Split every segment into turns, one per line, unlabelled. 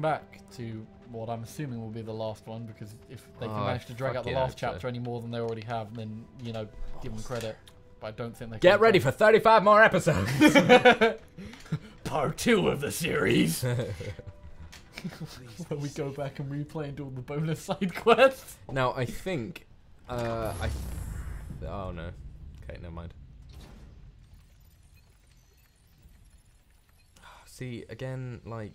welcome back to what I'm assuming will be the last one because if they can
Oh,
manage to drag out the last
hope so.
chapter any more than they already have, then you know, give them credit. But I don't think they.
Get
can
ready for 35 more episodes.
part two of the series. Where we go back and replay and do all the bonus side quests.
now, I think. Uh, I. Oh no. Okay, never mind. See, again, like.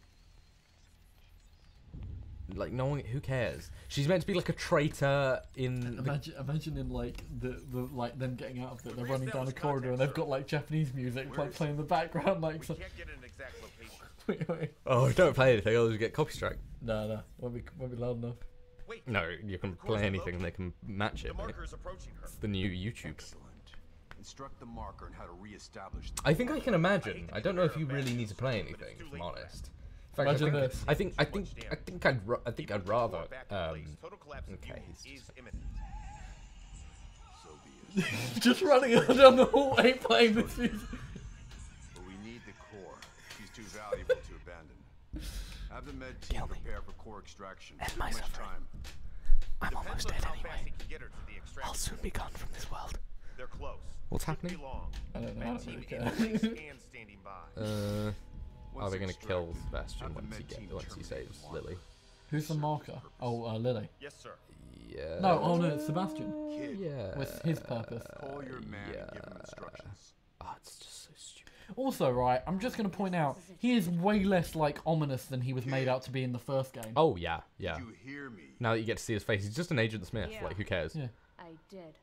Like, no one. Who cares? She's meant to be like a traitor in. The,
Imagine, imagine in like the, the like them getting out of it. They're running down a corridor and they've got like Japanese music like playing in the background. Like, so,
Can't get an exact location.
wait, wait.
oh, don't play anything, else you get copy strike.
No, no, won't be, won't be loud enough.
Wait,
No, you can play anything and they can match
the
it. mate.
marker is approaching her.
It's the new YouTube.
Excellent. Instruct the marker on how to reestablish the
I think I can imagine. I don't know if you really need to play anything, if I'm honest. In fact,
Imagine
I think,
this.
I think I think I think I'd ra- I think I'd rather um
Total collapse
okay,
you
he's
is imminent.
so be it.
Just running down the hallway playing this music.
But we need the core. She's too valuable to abandon. Have the med team prepare for core extraction. Too much time.
I'm
Depends on how fast he can get her to the extraction.
be gone from this world.
They're close.
What's happening?
I don't know. I don't really care.
place and standing by.
uh are
Once
they gonna kill
extracted,
Sebastian once he
med
get once he saves. Lily?
Who's the marker? Oh, uh, Lily.
yes, sir.
Yeah.
No, oh no, it's Sebastian.
Kid,
Yeah.
With his purpose.
call your man and give him instructions.
Oh, it's just so stupid.
Also, right, I'm just gonna point out he is way less like ominous than he was made out to be in the first game.
Oh yeah, yeah.
Did you hear me?
Now that you get to see his face, he's just an Agent Smith.
Yeah.
Like, who cares?
Yeah.
I did.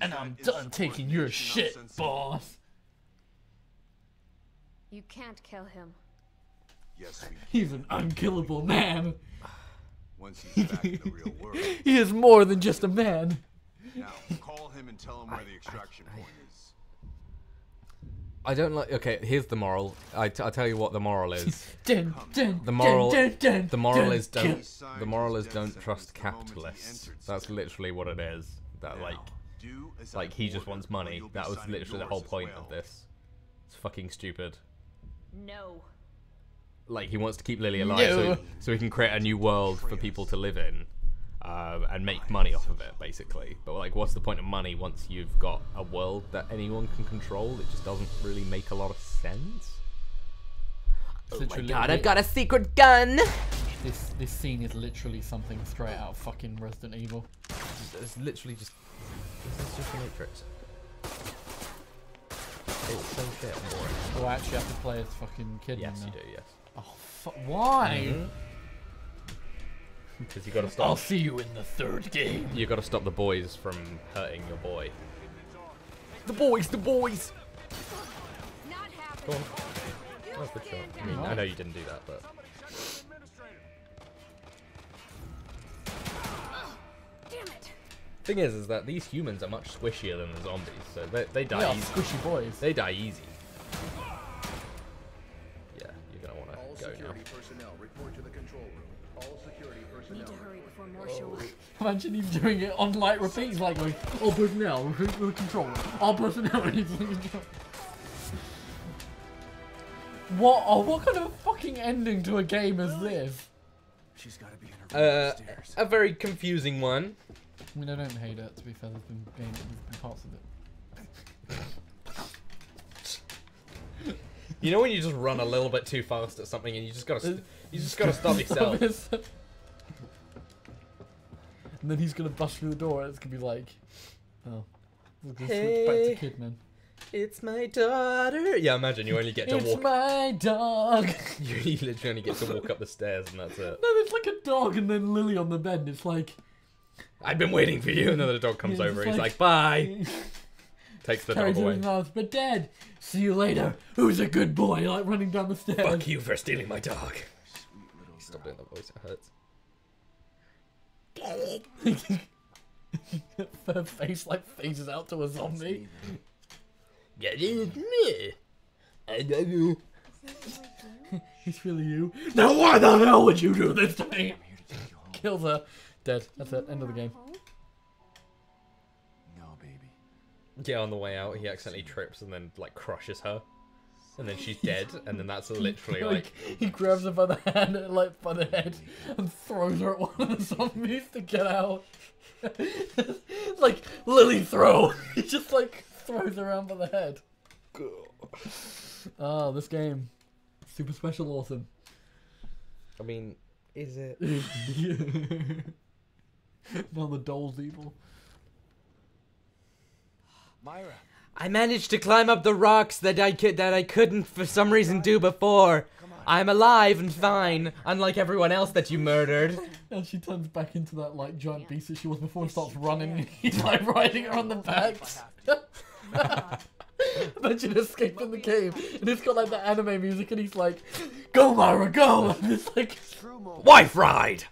and I'm done taking your shit, boss.
You can't kill him.
Yes, we.
He's an unkillable man.
Once he's back in the real world.
He is more than just a man.
Now, call him and tell him where the extraction point is.
I don't like. Okay, here's the moral. I t- I'll tell you what the moral is.
Dun, dun,
The moral,
dun, dun, dun,
the moral
dun,
is don't. The moral is don't trust capitalists. That's literally what it is. That like,
Do as I
like he just wants money. That was literally the whole point
well.
of this. It's fucking stupid.
No.
Like he wants to keep Lily alive, so,
No.
so he can create a new world for people to live in, um, and make money off of it, basically. But like, what's the point of money once you've got a world that anyone can control? It just doesn't really make a lot of sense.
It's
Oh my god, I've got a secret gun!
This this scene is literally something straight out of fucking Resident Evil.
It's literally just. This is just the Matrix. It's so shit and boring.
Oh, I actually have to play as fucking kid
Yes,
now.
you do, yes.
Oh, fu- why? Mm-hmm.
Because you gotta stop.
I'll see you in the third game.
You gotta stop the boys from hurting your boy. The boys, the boys!
Not
Go on. That's good shot. I mean, I know you didn't do that, but. Thing is, is that these humans are much squishier than the zombies, so they, they die
Yeah,
easy.
squishy boys.
They die easy. Yeah, you're gonna wanna
All
go now.
security personnel report to the control room. All security personnel.
Need
personnel.
to hurry before more show up.
Imagine him doing it on light repeats, like going, all personnel, recruit for the control room. All personnel, ready for the control. What? Oh, what kind of fucking ending to a game is this?
She's got to be in her room
Uh,
upstairs.
a very confusing one.
I mean, I don't hate it. To be fair, there's been game, there's been parts of it.
You know when you just run a little bit too fast at something and you just gotta, you just gotta stop yourself.
and then he's gonna bust through the door, and it's gonna be like, oh, we're gonna switch back
Hey.
to Kidman.
It's my daughter. Yeah, imagine you only get to
It's
walk.
my dog.
You literally only get to walk up the stairs and that's it.
no, there's like a dog, and then Lily on the bed, and it's like.
I've been waiting for you, and then the dog comes over. He's
like-
"Bye." Takes the
carries
dog
it in
away.
his mouth, but Dad, see you later. Who's a good boy? Like running down the stairs.
Fuck you for stealing my dog. Stop doing that voice. It hurts.
Her face like phases out to a zombie.
Get it me. I love you.
it's really you. Now why the hell would you do this to me?
I'm here to take you home.
Kills her. Dead. That's it. End of the game.
No, baby.
Yeah, on the way out, he accidentally trips and then like crushes her. and then she's dead, and then that's literally
like
like
he grabs her by the hand, and, like by the head, and throws her at one of the zombies to get out. like Lily throw. he just like throws her around by the head. Oh, this game, super special, awesome.
I mean, is it?
now the doll's evil.
Myra,
I managed to climb up the rocks that I could that I couldn't for some reason do before. I'm alive and fine, unlike everyone else that you murdered.
And she turns back into that like giant beast that she was before and starts running. and He's like riding her on the back. Imagine escaping the cave, and it's got like the anime music, and he's like, "Go, Myra, go!" And it's like,
true moment.
Wife ride!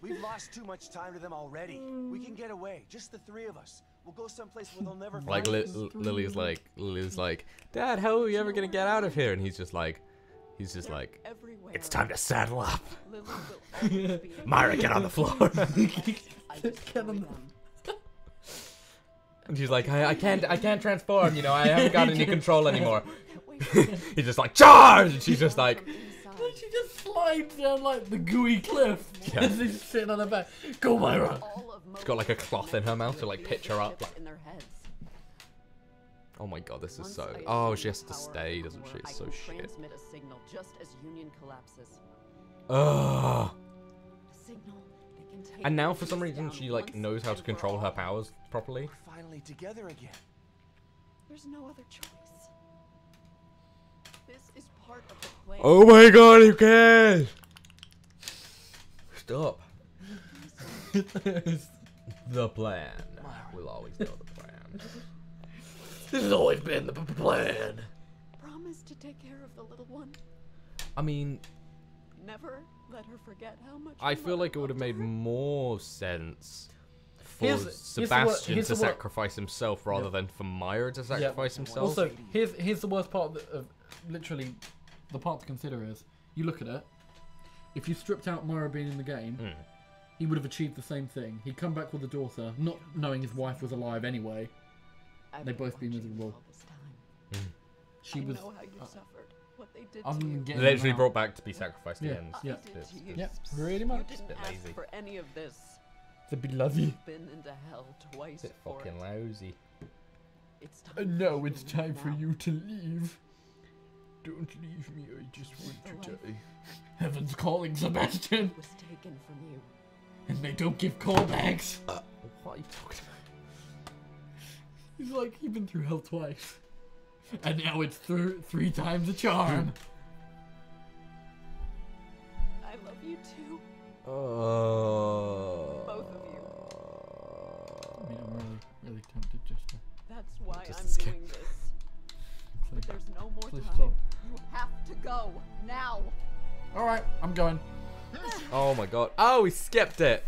We've lost too much time to them already. We can get away, just the three of us. We'll go someplace where they'll never
Like
find us.
L- Lily's like Lily's like, Dad, how are you ever gonna get out of here? And he's just like, he's just like,
Everywhere.
it's time to saddle up.
Lily will always be
Myra, get on the floor.
Get on the-
them.
And she's like, I, I can't, I can't transform. You know, I haven't got any control anymore.
He's just like, charge! And she's just like,
from inside.
and she just slides down like the gooey cliff
Yeah.
as he's sitting on her back. Go, Myra!
All of
she's got like a cloth in her mouth to like pitch her up. Like,
in their heads.
oh my god, this is so. Oh, she has to stay, doesn't she? It's so
can
shit.
a signal just as Union collapses.
Ugh.
A signal that can take
And now for some reason she like knows how to control her powers properly.
Finally together again.
There's no other choice.
Oh my god, you cares? Stop. the plan. We'll always know the plan.
This has always been the plan.
Promise to take care of the little one.
I mean,
Never let her forget how much.
I feel like it would have made
her.
more sense for
Here's- here's the wor-
Sebastian
here's
to sacrifice himself rather
Yeah.
than for Myra to sacrifice himself.
Also, here's here's the worst part of, the, of literally the part to consider is you look at it. If you stripped out Myra being in the game,
Hmm.
he would have achieved the same thing. He'd come back with a daughter, not knowing his wife was alive anyway.
I've They'd
both be miserable.
all this time.
She
I
was.
know how you
uh,
suffered. What they did
other
to
than
you.
getting
literally brought back to be sacrificed
Yeah.
at the end.
Yeah.
I did
It's-
to you.
Yeah, pretty
You
much.
didn't
bit
ask
lazy.
for any of this.
The bloody.
You've been into hell twice
Bit
for
fucking
it.
lousy.
It's
Uh,
time.
no,
for
it's
you
time for you to leave. Don't leave me. I just want to die. Heaven's calling, Sebastian,
was taken from you.
and they don't give callbacks.
Uh, what are you talking about?
He's like, you've been through hell twice. And now it's through three times the charm. Hmm.
I love you too.
Oh.
Both of you.
I mean, I'm really, really tempted just to.
That's why
Just
I'm doing this. But there's no more
Please
time.
stop.
You have to go now.
Alright, I'm going.
Oh my god. Oh, he skipped it.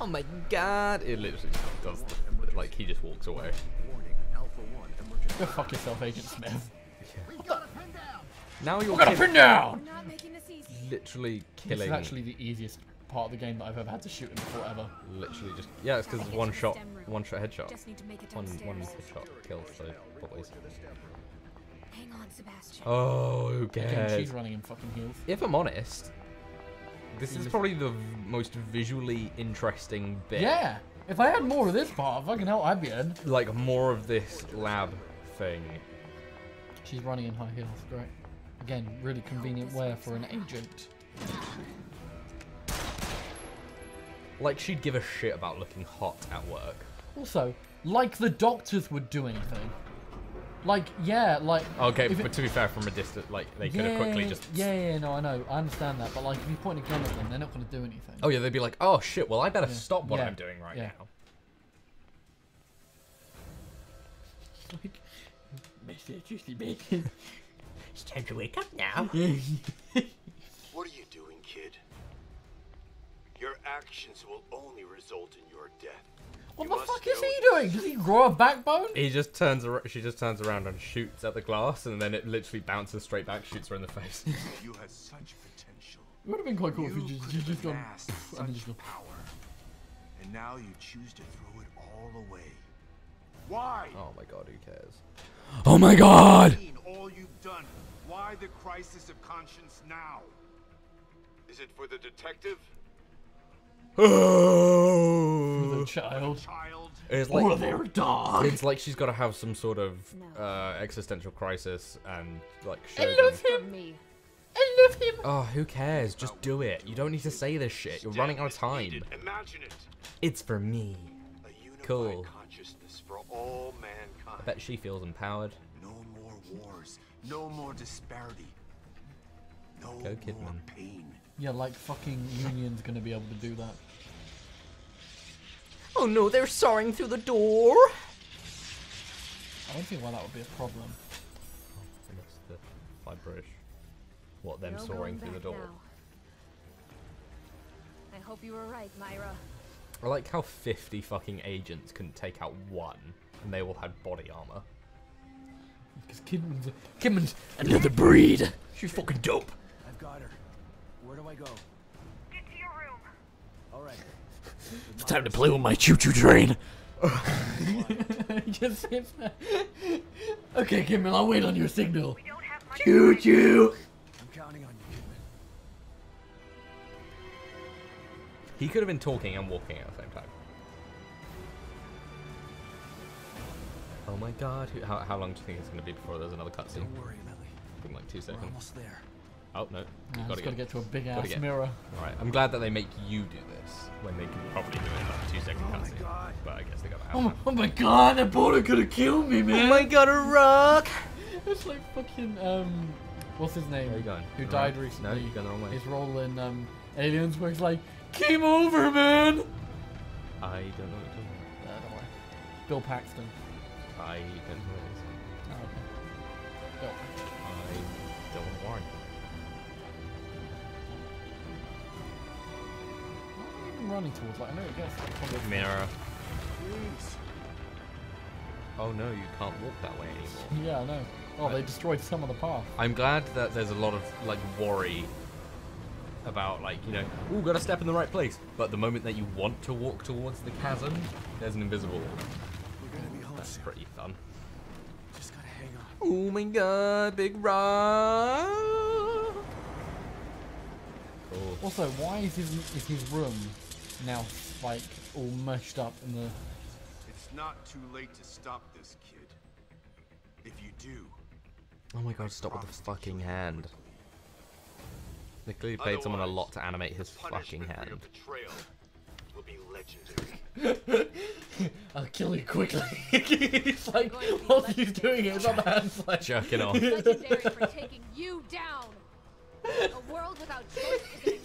Oh my god. It literally does. The, like, he just walks away.
Warning, Alpha 1, emergency.
Go fuck yourself, Agent Smith.
Now you're
gonna
kill-
pin down!
We're not making this
literally killing.
is actually the easiest part of the game that I've ever had to shoot him before ever.
Literally just. Yeah, it's because it's one shot. One shot headshot.
Just need to make it
One, one headshot kills both boys.
Hang on, Sebastian.
Oh, who
Again, she's running in fucking heels.
If I'm honest, this is probably the most visually interesting bit.
Yeah! If I had more of this part, fucking hell, I'd be in.
Like more of this lab thing.
She's running in high heels, great. Again, really convenient wear for an agent.
Like she'd give a shit about looking hot at work.
Also, like the doctors would do anything. Like, yeah, like.
Okay, but
it-
to be fair, from a distance, like they could have quickly just.
Yeah, yeah, no, I know, I understand that, but like, if you point a gun at them, they're not going to do anything.
Oh yeah, they'd be like, oh shit, well I better
Yeah.
stop what
Yeah.
I'm doing right
Yeah.
now.
Like, Mr. Juicy Bacon.
It's time to wake up now.
What are you doing, kid? Your actions will only result in your death.
What
You
the fuck is he doing? Does he grow a backbone?
He just turns. Ar- she just turns around and shoots at the glass, and then it literally bounces straight back, shoots her in the face.
You had such potential.
It would have been quite cool if you
You
just,
could
you just gone.
amassed
and then just
such
go.
power, and now you choose to throw it all away. Why?
oh my god, who cares? Oh my god!
All you've done. Why the crisis of conscience now? Is it for the detective?
The child.
Child?
It's
Or
like
their dog.
it's like she's got to have some sort of
No.
uh, existential crisis and like show
I
them.
love
For
him.
me.
I love him.
Oh, who cares? Just do it. You don't need to say this shit. You're running out of time.
Imagine it.
It's for me.
A
Cool.
consciousness for all
I bet she feels empowered.
No more wars. No more disparity. No
Go,
more
Kidman.
pain.
Yeah, like fucking Union's gonna be able to do that.
Oh no, they're soaring through the door.
I don't see why that would be a problem.
Oh, I guess the fly British. What them
No
soaring through the door?
now. I hope you were right, Myra.
I like how 50 fucking agents couldn't take out one, and they all had body armor.
Because Kidman's a, Kidman's another breed. She's fucking dope.
I've got her. Where do I go?
Get to your room.
All right.
It's time to play with my choo-choo train. Just sits there. Okay, Kidman, I'll wait on your signal.
We don't have
Choo-choo.
I'm counting on you, Kidman.
He could have been talking and walking at the same time. Oh my god, how, how long do you think it's going to be before there's another cutscene?
Don't worry, Lily.
I think like two
We're
seconds.
almost there.
Oh no, you've got to
gotta
get.
get to a big
gotta
ass
get-
mirror.
Alright, I'm glad that they make you do this when they can probably do it in like a two second
Oh my
cutscene.
God.
But I guess they got to have
Oh, oh my god, that boulder could have killed me, man.
Oh my god, a rock.
It's like fucking um, what's his name?
Where are you going?
Who
Right.
died
No,
recently?
you're going the wrong way.
His role in um, Aliens, where he's like, "Came over, man."
I don't know what it is.
Uh, don't worry. Bill Paxton.
I don't know what it is.
Oh, okay. Bill.
I
running towards? Like, I know it gets like,
Mirror.
Please.
Oh no, you can't walk that way anymore.
Yeah, I know. Oh, they destroyed some of the path.
I'm glad that there's a lot of like worry about like you know, ooh, gotta step in the right place. But the moment that you want to walk towards the chasm, there's an invisible wall.
We're gonna be home
That's
soon.
pretty fun.
Just gotta hang on.
Oh my god, big rock.
Cool.
Also, why is his is his room now like all mushed up in the?
It's not too late to stop this, kid. If you do,
Oh my god, stop with the fucking hand. They clearly paid someone a lot to animate his fucking
punishment for your
hand.
will be legendary.
I'll kill you quickly. it's like while he's doing it, his other hand's like
Jerking off.
Legendary for taking you down. A world without choice is a utopia.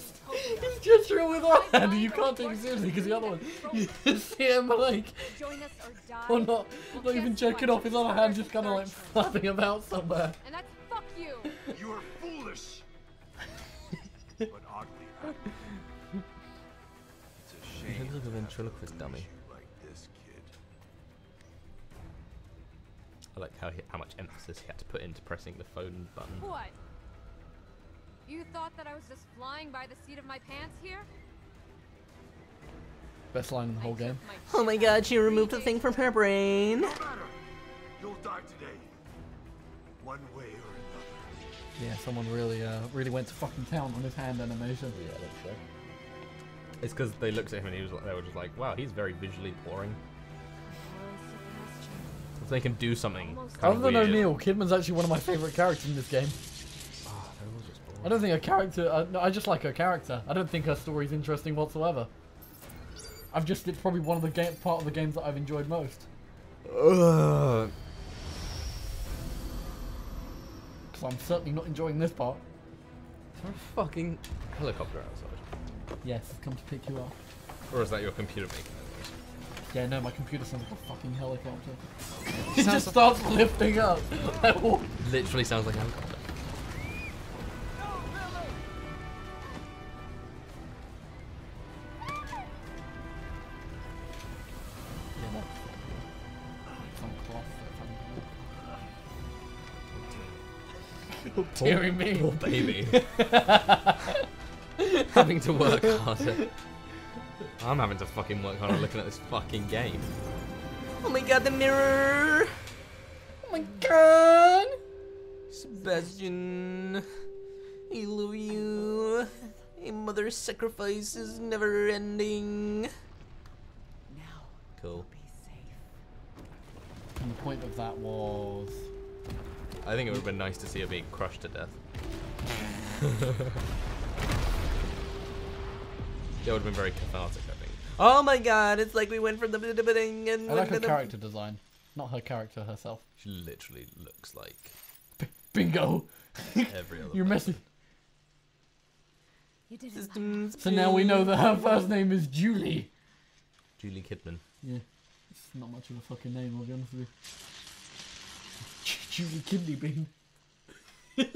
He's just gesturing with one hand, you can't take it seriously because the other one, you just see him like,
Join us or die.
or not, not even
guess
jerking off. His other hand just kind of like flapping about somewhere.
And that's fuck you.
You are foolish, but oddly happy. It's a shame.
He looks like a
to have to
ventriloquist dummy.
Like this kid.
I like how he, how much emphasis he had to put into pressing the phone button.
What? You thought that I was just flying by the seat of my pants here?
Best line in the whole game.
my
Oh my god, she removed the thing from her brain.
No matter. You'll die today. One way or another.
Yeah, someone really, uh, really went to fucking town on his hand animation.
Yeah, that's so. It's because they looked at him and he was like, they were just like, wow, he's very visually boring. If they can do something kind
Other than
weird.
O'Neill, Kidman's actually one of my favorite characters in this game.
Ah, they were just boring.
I don't think her character. Uh, no, I just like her character. I don't think her story's interesting whatsoever. I've just it's probably one of the game part of the games that I've enjoyed most.
Ugh.
Because I'm certainly not enjoying this part.
Is there a fucking helicopter outside?
Yes, I've come to pick you up.
Or is that your computer making that
Yeah, no, my computer sounds like a fucking helicopter. it just starts lifting up.
Literally sounds like a helicopter.
That's
Poor-
me.
Poor baby. having to work harder. I'm having to fucking work harder looking at this fucking game.
Oh my god, the mirror.
Oh my god!
Sebastian. I love you. A mother's sacrifice is never ending.
Now,
Cool.
be safe.
And the point of that was.
I think it would have been nice to see her being crushed to death. That would have been very cathartic, I think.
Oh my god, it's like we went from the beginning and
I like her
went to the-
character design, not her character herself.
She literally looks like
Bingo!
every other.
You're messing.
You did it.
Systems
So now we know that her first name is Juli.
Juli Kidman.
Yeah, it's not much of a fucking name, I'll be honest with you. Julie Kidney Bean. the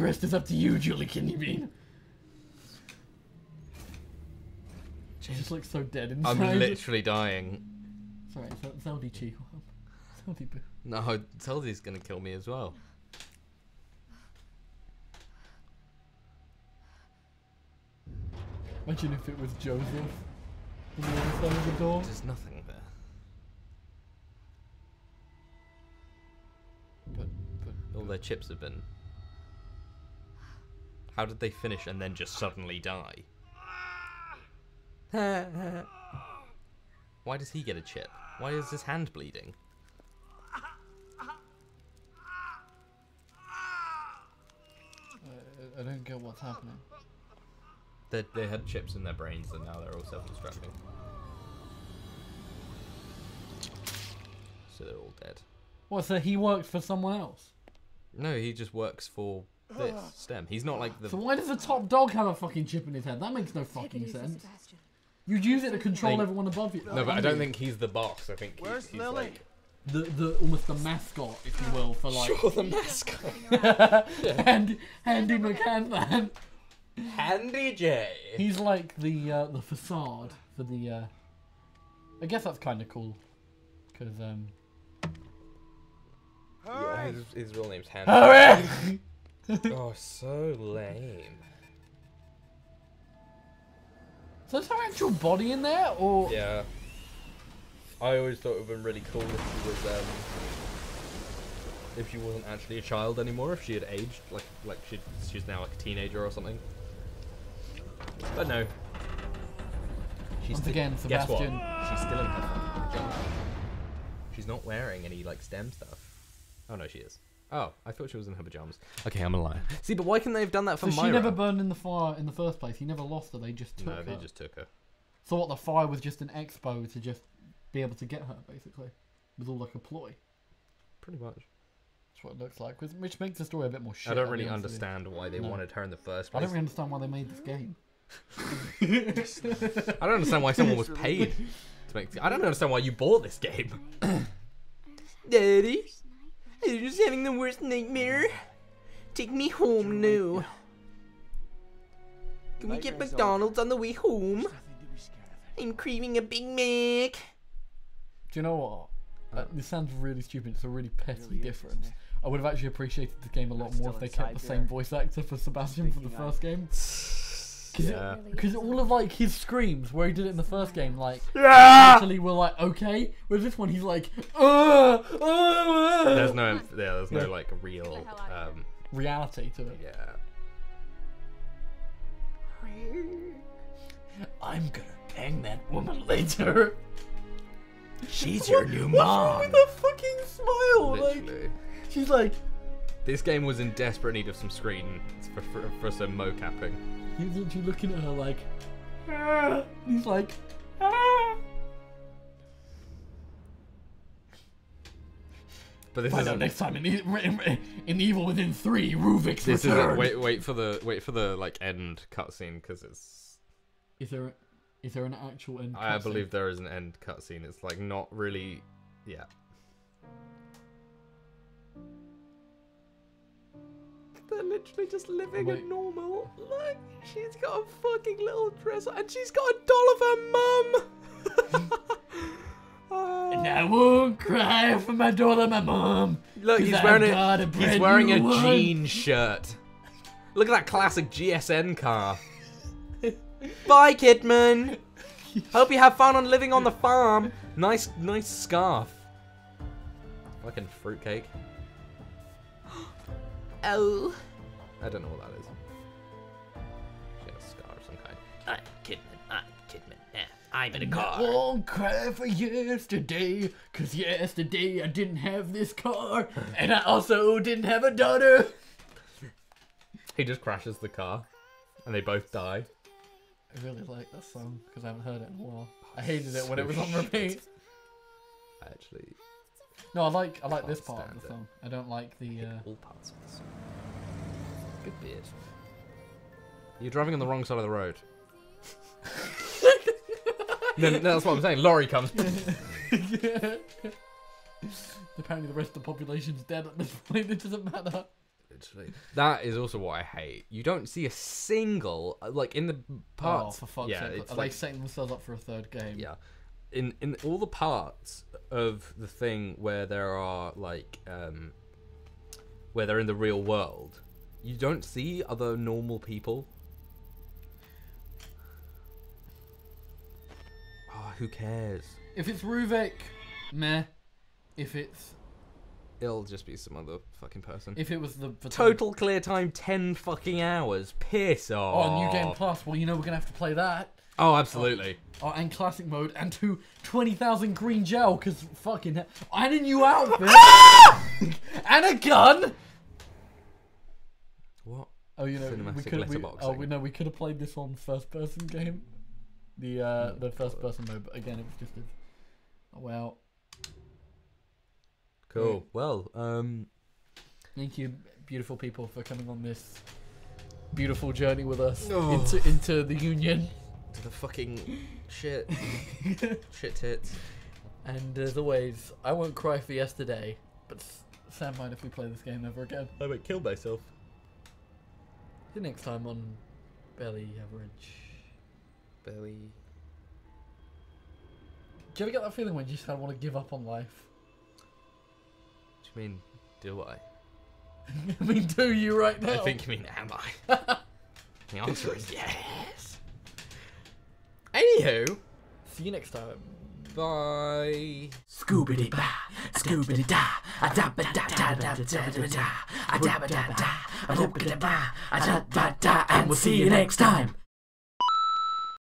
rest is up to you, Julie Kidney Bean. She just looks so dead inside.
I'm literally dying.
Sorry, Zel- Zeldy Chi. Zeldy Boo.
No, Zelda's gonna kill me as well.
Imagine if it was Joseph on the other side of the door.
There's nothing there.
But, but
All their chips have been. How did they finish and then just suddenly die? Why does he get a chip? Why is his hand bleeding?
I, I don't get what's happening.
They, they had chips in their brains and now they're all self-destructing. So they're all dead.
What, so he worked for someone else?
No, he just works for this stem. He's not like the.
So why does the top dog have a fucking chip in his head? That makes no fucking sense. You'd use it to control
They-
everyone above you.
No, but I don't think he's the boss. I think
Where's
he's
Lily?
like.
the the almost the mascot, if you will, for like sure
the mascot.
Handy Handy McCann.
Handy J.
He's like the uh, the facade for the. Uh, I guess that's kind of cool, because um.
Yeah, his, his real name's Handy.
Hurry!
oh, so lame.
So is her actual body in there, or
Yeah. I always thought it would have been really cool if she was um if she wasn't actually a child anymore, if she had aged, like like she she's now like a teenager or something. But no. She's
Once
sti-
again,
guess what? She's still in her fucking. She's not wearing any like STEM stuff. Oh no, she is. Oh, I thought she was in her pajamas. Okay, I'm a liar. See, but why couldn't they have done that for
so she never burned in the fire in the first place? He never lost her. They just took
no,
her.
they just took her.
So what? The fire was just an expo to just be able to get her, basically. It was all like a ploy.
Pretty much.
That's what it looks like, which, which makes the story a bit more shit.
I don't really
honest with you.
understand why they
No.
wanted her in the first place.
I don't really understand why they made this game.
I don't understand why someone was paid to make. I don't understand why you bought this game.
Daddy, I'm just having the worst nightmare. Take me home now. Can we get McDonald's on the way home?
Nothing to be scared of.
I'm craving a Big Mac.
Do you know what? Uh, this sounds really stupid. It's a really petty
Really
difference.
isn't?
I would have actually appreciated the game a lot more if they kept the same voice actor for Sebastian for the first game. Because
Yeah.
because all of like his screams where he did it in the first game, like
Ah!
actually were like okay. With this one, he's like, uh, uh, uh."
There's no, yeah, there's no
Yeah.
like real,
Get the hell outta
um,
reality to it.
yeah.
I'm gonna bang that woman later.
She's your new
What's wrong with the fucking smile? Like she's like,
This game was in desperate need of some screen for for, for some mocapping.
He's literally looking at her like, ah. he's like, ah.
But this
Find out
isn't.
next time in, in, in Evil Within Three, Ruvik's
This isn't. Wait, wait for the wait for the like end cutscene because it's.
Is there is there an actual end?
I
cutscene?
believe there is an end cutscene. It's like not really. Yeah.
They're literally just living
Wait.
a normal life. She's got a fucking little dress on, and she's got a doll of her mum.
And uh, I won't cry for my doll daughter, my mum.
Look, he's wearing a,
a
he's wearing a jean shirt. Look at that classic GSN car. Bye, Kidman. Hope you have fun on living on the farm. Nice, nice scarf.
Fucking fruitcake.
Oh.
I don't know what that is. She had a scar of some kind.
I'm Kidman. I'm Kidman. Yeah, I'm in a car.
won't cry for yesterday, cause yesterday I didn't have this car, and I also didn't have a daughter.
He just crashes the car, and they both die.
I really like that song because I haven't heard it in a while. I hated it when it was on repeat.
I Actually,
No, I like I like this
Can't
part of the
stand it.
song. I don't like the. Uh,
all parts of this. Good beard. You're driving on the wrong side of the road. no, no, that's what I'm saying. Lorry comes.
Apparently, the rest of the population's dead at this point. It doesn't matter.
Literally. That is also what I hate. You don't see a single uh, like in the parts.
oh, for fuck's
yeah,
sake! Are
like
they setting themselves up for a third game?
yeah. In in all the parts of the thing where there are like um where they're in the real world, you don't see other normal people. Oh, who cares?
If it's Ruvik, meh. If it's
It'll just be some other fucking person.
if it was the, the
Total clear time ten fucking hours. Piss off.
Oh, new game plus. Well, you know we're gonna have to play that.
Oh, absolutely.
Oh, and classic mode, and to 20,000 green gel, because fucking hell. And a new outfit! and a gun!
What?
Oh, you know, we could we, oh, we know we could have played this on first person game. The uh, the first person mode, but again, it was just a. Oh, well,
Cool. Well, um,
thank you, beautiful people, for coming on this beautiful journey with us
Oh.
into into the union.
To the fucking shit, shit tits.
And as always, I won't cry for yesterday, but s- Sam mind if we play this game ever again.
Oh, I might kill myself.
See you next time on Belly Average.
Belly.
Do you ever get that feeling when you just kind of want to give up on life?
What do you mean? Do I?
I mean, do you right now?
I think you mean am I? the answer is yes. Anywho,
See you next time.
bye.
Scoobity ba, scoobity da, a da ba da da da da da da a da ba da da, a da ba da ba, a da ba da, and we'll see you next time.